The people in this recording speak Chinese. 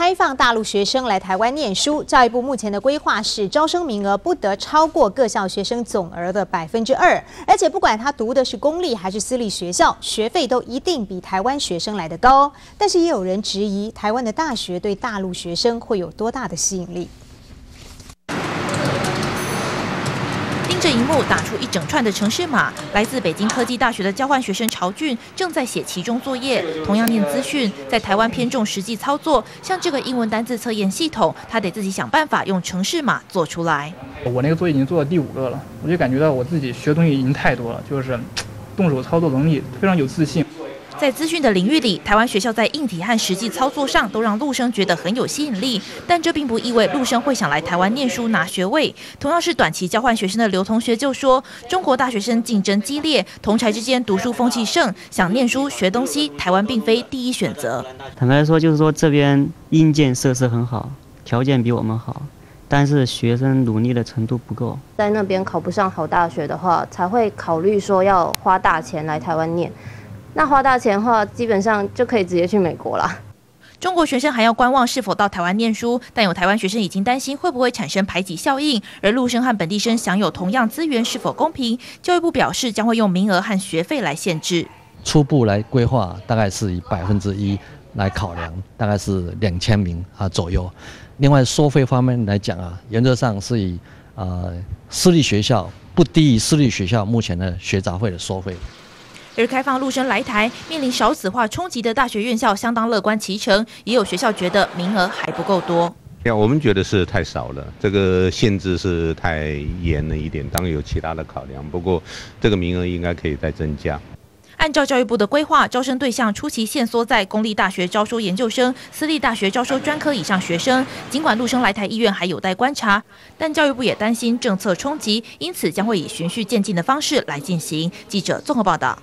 开放大陆学生来台湾念书，教育部目前的规划是招生名额不得超过各校学生总额的百分之二，而且不管他读的是公立还是私立学校，学费都一定比台湾学生来的高。但是也有人质疑，台湾的大学对大陆学生会有多大的吸引力？这一幕打出一整串的城市码。来自北京科技大学的交换学生曹俊正在写其中作业，同样念资讯，在台湾偏重实际操作。像这个英文单字测验系统，他得自己想办法用城市码做出来。我那个作业已经做到第五个了，我就感觉到我自己学东西已经太多了，就是动手操作能力非常有自信。在资讯的领域里，台湾学校在硬体和实际操作上都让陆生觉得很有吸引力，但这并不意味陆生会想来台湾念书拿学位。同样是短期交换学生的刘同学就说：“中国大学生竞争激烈，同才之间读书风气盛，想念书学东西，台湾并非第一选择。”坦白说，就是说这边硬件设施很好，条件比我们好，但是学生努力的程度不够，在那边考不上好大学的话，才会考虑说要花大钱来台湾念。那花大钱的话，基本上就可以直接去美国了。中国学生还要观望是否到台湾念书，但有台湾学生已经担心会不会产生排挤效应，而陆生和本地生享有同样资源是否公平？教育部表示将会用名额和学费来限制。初步来规划，大概是以百分之一来考量，大概是两千名啊左右。另外收费方面来讲啊，原则上是以呃私立学校不低于私立学校目前的学杂费的收费。而开放陆生来台，面临少子化冲击的大学院校相当乐观其成，也有学校觉得名额还不够多。呀，我们觉得是太少了，这个限制是太严了一点，当然有其他的考量。不过，这个名额应该可以再增加。按照教育部的规划，招生对象初期限缩在公立大学招收研究生、私立大学招收专科以上学生。尽管陆生来台意愿还有待观察，但教育部也担心政策冲击，因此将会以循序渐进的方式来进行。记者综合报道。